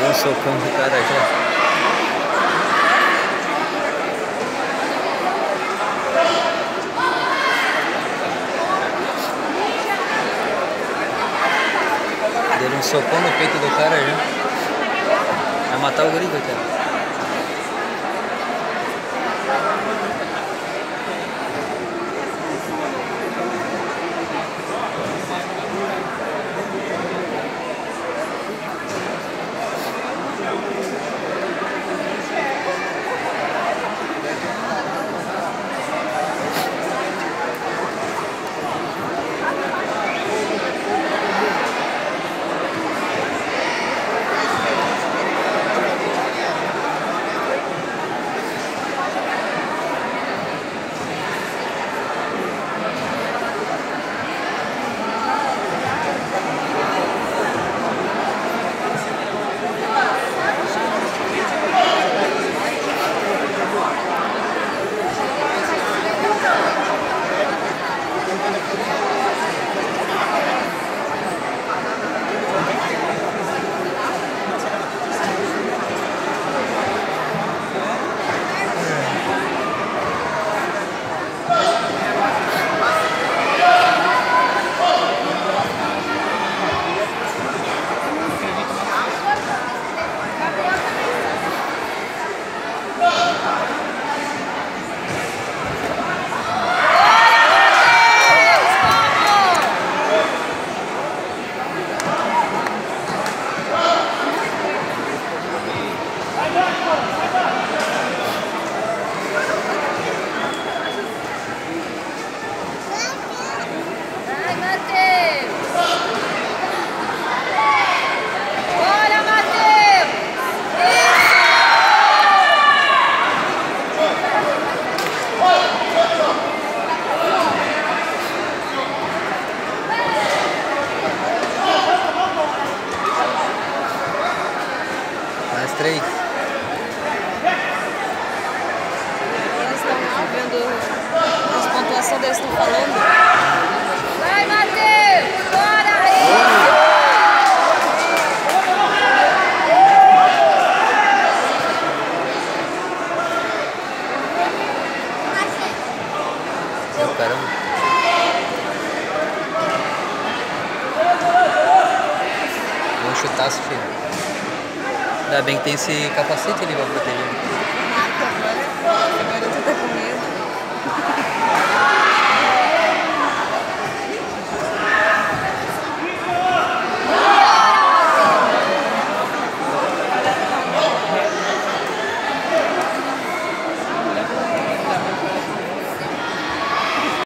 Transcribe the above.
Um socão no cara já. Socão no peito do cara já. Vai matar o grito, cara. Deles estão falando. Vai, Matheus! Bora aí! Chutaço, filho. Ainda bem que tem esse capacete ali pra proteger.